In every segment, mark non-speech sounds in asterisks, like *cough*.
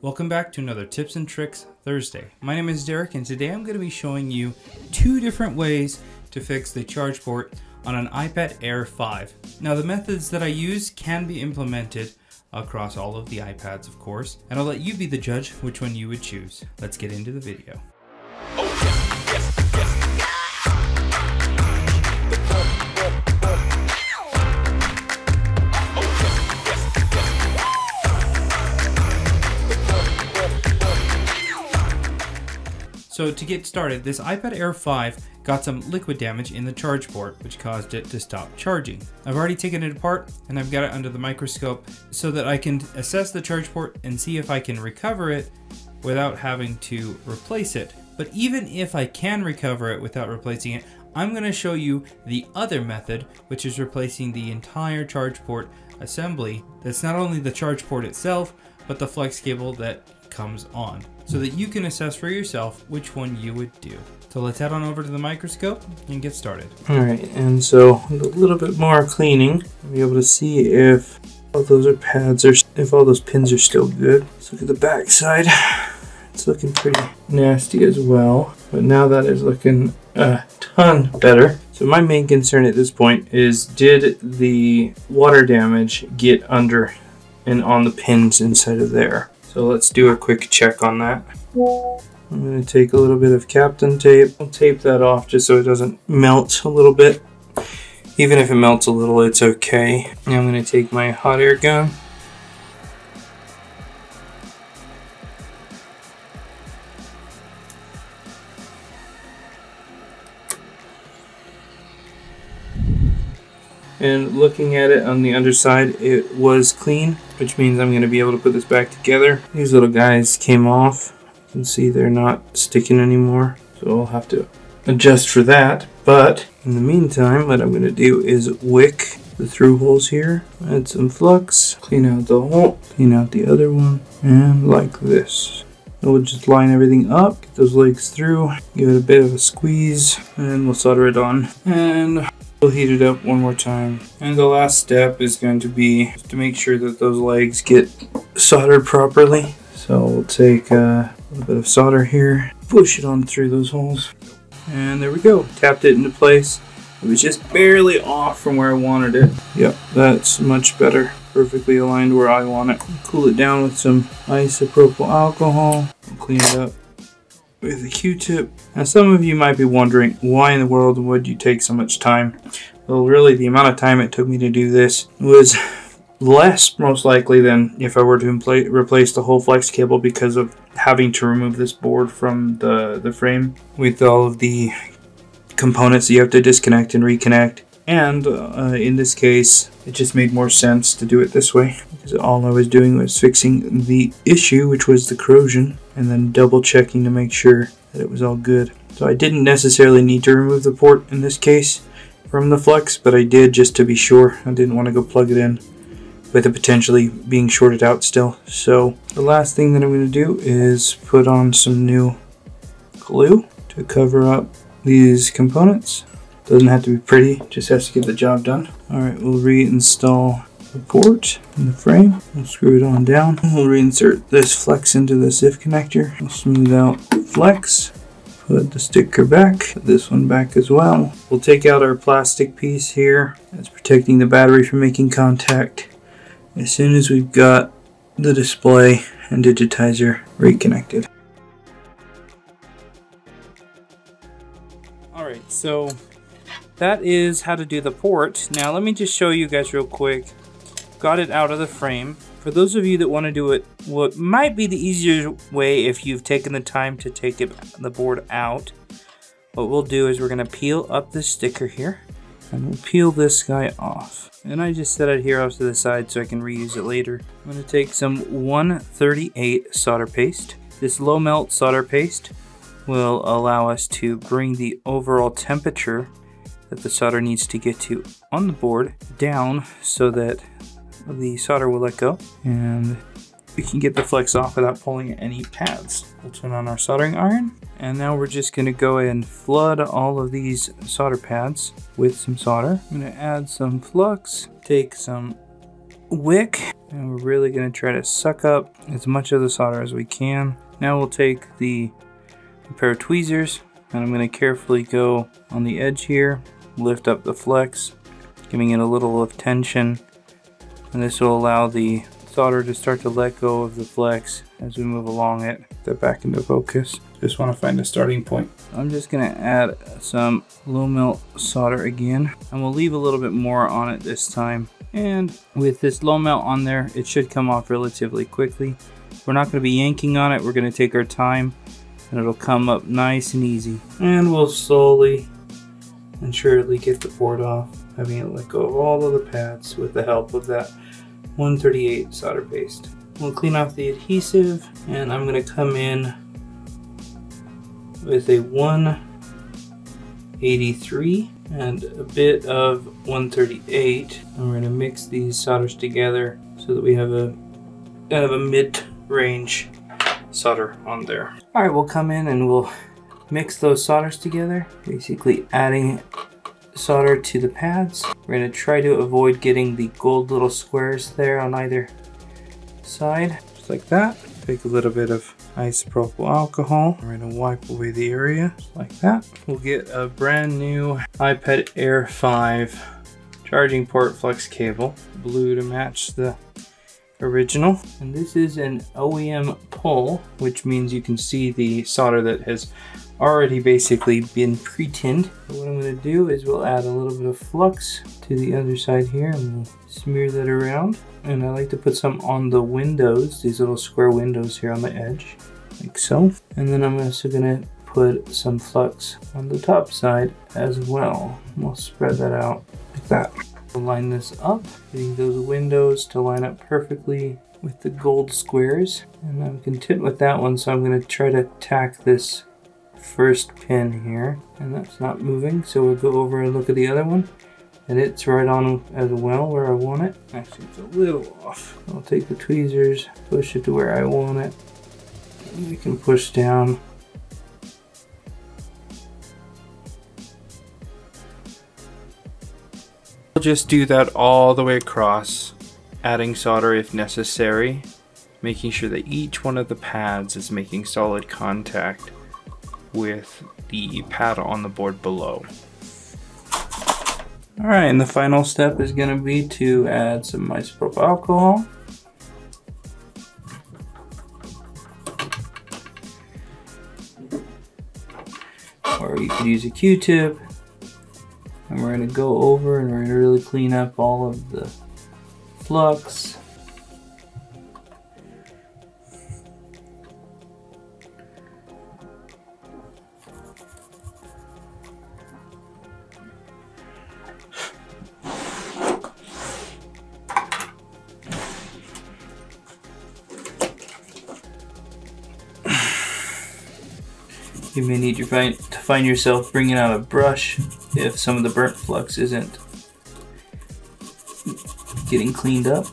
Welcome back to another Tips and Tricks Thursday. My name is Derek and today I'm going to be showing you two different ways to fix the charge port on an iPad Air 5. Now the methods that I use can be implemented across all of the iPads of course, and I'll let you be the judge which one you would choose. Let's get into the video. So to get started, this iPad Air 5 got some liquid damage in the charge port, which caused it to stop charging. I've already taken it apart and I've got it under the microscope so that I can assess the charge port and see if I can recover it without having to replace it. But even if I can recover it without replacing it, I'm going to show you the other method, which is replacing the entire charge port assembly. That's not only the charge port itself, but the flex cable that comes on so that you can assess for yourself which one you would do. So let's head on over to the microscope and get started. Alright, and so a little bit more cleaning, I'll be able to see if all those are pads or if all those pins are still good. Let's look at the back side. It's looking pretty nasty as well, but now that is looking a ton better. So my main concern at this point is did the water damage get under and on the pins inside of there? So let's do a quick check on that. I'm going to take a little bit of Kapton tape. I'll tape that off just so it doesn't melt a little bit. Even if it melts a little, it's okay. Now I'm going to take my hot air gun. And looking at it on the underside, it was clean, which means I'm going to be able to put this back together. These little guys came off. You can see they're not sticking anymore, so I'll have to adjust for that. But in the meantime, what I'm going to do is wick the through holes here, add some flux, clean out the hole, clean out the other one, and like this. We'll just line everything up, get those legs through, give it a bit of a squeeze, and we'll solder it on. And We'll heat it up one more time. And the last step is going to be to make sure that those legs get soldered properly. So we'll take uh, a little bit of solder here, push it on through those holes. And there we go, tapped it into place. It was just barely off from where I wanted it. Yep, that's much better. Perfectly aligned where I want it. Cool it down with some isopropyl alcohol. Clean it up with a Q-tip. Now some of you might be wondering why in the world would you take so much time? Well really the amount of time it took me to do this was *laughs* less most likely than if I were to replace the whole flex cable because of having to remove this board from the, the frame with all of the components you have to disconnect and reconnect. And uh, in this case, it just made more sense to do it this way all I was doing was fixing the issue, which was the corrosion, and then double checking to make sure that it was all good. So I didn't necessarily need to remove the port in this case from the flex, but I did just to be sure. I didn't want to go plug it in with it potentially being shorted out still. So the last thing that I'm going to do is put on some new glue to cover up these components. Doesn't have to be pretty, just has to get the job done. Alright, we'll reinstall the port in the frame. We'll screw it on down. We'll reinsert this flex into the ZIF connector. We'll smooth out the flex. Put the sticker back, put this one back as well. We'll take out our plastic piece here. That's protecting the battery from making contact. As soon as we've got the display and digitizer reconnected. Alright, so that is how to do the port. Now let me just show you guys real quick. Got it out of the frame. For those of you that want to do it, what might be the easier way if you've taken the time to take it, the board out, what we'll do is we're going to peel up this sticker here, and we'll peel this guy off. And I just set it here off to the side so I can reuse it later. I'm going to take some 138 solder paste. This low melt solder paste will allow us to bring the overall temperature that the solder needs to get to on the board down so that the solder will let go and we can get the flex off without pulling any pads. We'll turn on our soldering iron and now we're just going to go and flood all of these solder pads with some solder. I'm going to add some flux, take some wick and we're really going to try to suck up as much of the solder as we can. Now we'll take the pair of tweezers and I'm going to carefully go on the edge here, lift up the flex, giving it a little of tension and this will allow the solder to start to let go of the flex as we move along it. Get back into focus. Just want to find a starting point. I'm just going to add some low melt solder again and we'll leave a little bit more on it this time. And with this low melt on there, it should come off relatively quickly. We're not going to be yanking on it. We're going to take our time and it'll come up nice and easy. And we'll slowly and surely get the board off, having it let go of all of the pads with the help of that 138 solder paste. We'll clean off the adhesive and I'm going to come in with a 183 and a bit of 138. And we're going to mix these solders together so that we have a kind of a mid-range solder on there. All right, we'll come in and we'll mix those solders together, basically adding solder to the pads. We're going to try to avoid getting the gold little squares there on either side, just like that. Take a little bit of isopropyl alcohol. We're going to wipe away the area, just like that. We'll get a brand new iPad Air 5 charging port flex cable, blue to match the original. And this is an OEM pull, which means you can see the solder that has already basically been pre-tinned. What I'm going to do is we'll add a little bit of flux to the other side here and we'll smear that around. And I like to put some on the windows, these little square windows here on the edge, like so. And then I'm also going to put some flux on the top side as well. We'll spread that out like that. We'll line this up, getting those windows to line up perfectly with the gold squares. And I'm content with that one, so I'm going to try to tack this first pin here. And that's not moving, so we'll go over and look at the other one. And it's right on as well where I want it. Actually, it's a little off. I'll take the tweezers, push it to where I want it. And we can push down We'll just do that all the way across, adding solder if necessary, making sure that each one of the pads is making solid contact with the pad on the board below. Alright, and the final step is going to be to add some isopropyl alcohol. Or you could use a Q-tip and we're going to go over and we're to really clean up all of the flux. You may need your find, to find yourself bringing out a brush if some of the burnt flux isn't getting cleaned up.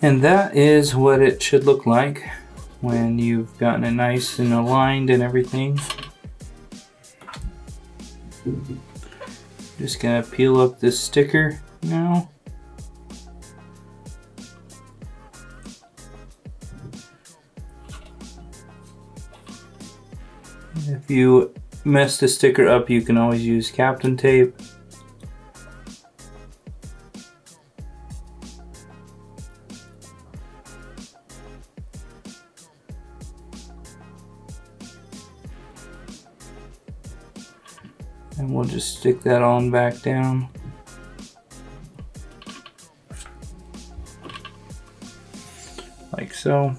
And that is what it should look like when you've gotten it nice and aligned and everything. Just gonna peel up this sticker now. If you mess the sticker up, you can always use Kapton tape. And we'll just stick that on back down. Like so.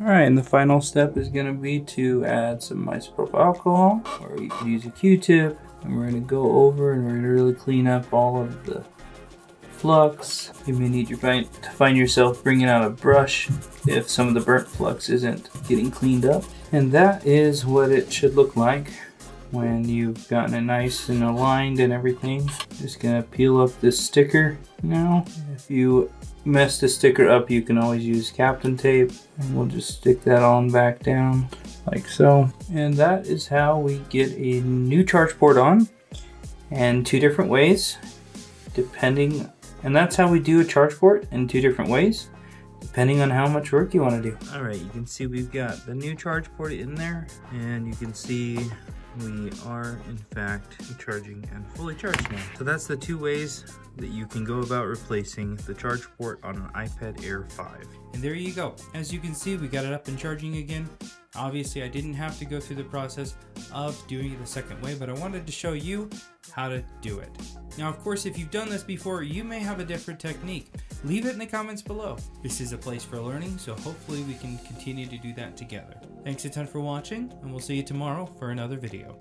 Alright, and the final step is going to be to add some isopropyl alcohol, or you can use a Q-tip, and we're going to go over and we're going to really clean up all of the flux. You may need your find, to find yourself bringing out a brush if some of the burnt flux isn't getting cleaned up. And that is what it should look like when you've gotten it nice and aligned and everything. Just gonna peel up this sticker now. If you mess the sticker up, you can always use Kapton tape. And we'll just stick that on back down like so. And that is how we get a new charge port on and two different ways depending and that's how we do a charge port in two different ways depending on how much work you want to do. Alright, you can see we've got the new charge port in there and you can see we are in fact charging and fully charged now. So that's the two ways that you can go about replacing the charge port on an iPad Air 5. And there you go. As you can see, we got it up and charging again. Obviously, I didn't have to go through the process of doing it the second way, but I wanted to show you how to do it. Now, of course, if you've done this before, you may have a different technique. Leave it in the comments below. This is a place for learning, so hopefully we can continue to do that together. Thanks a ton for watching, and we'll see you tomorrow for another video.